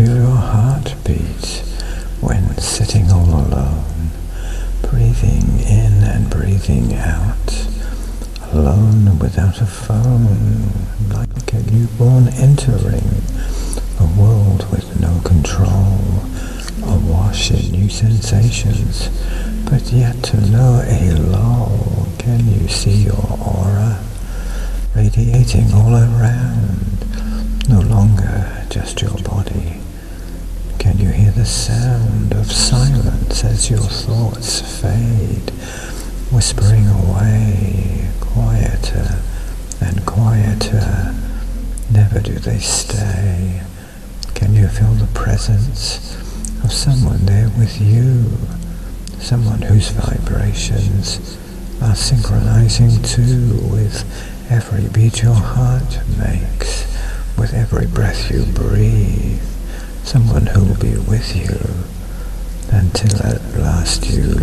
feel your heartbeat when sitting all alone, breathing in and breathing out, alone without a phone, like a newborn entering a world with no control, awash in new sensations, but yet to know a lull. Can you see your aura radiating all around? No longer just your body. The sound of silence as your thoughts fade, whispering away, quieter and quieter? Never do they stay. Can you feel the presence of someone there with you? Someone whose vibrations are synchronizing too with every beat your heart makes, with every breath you breathe. Someone who will be with you until at last you.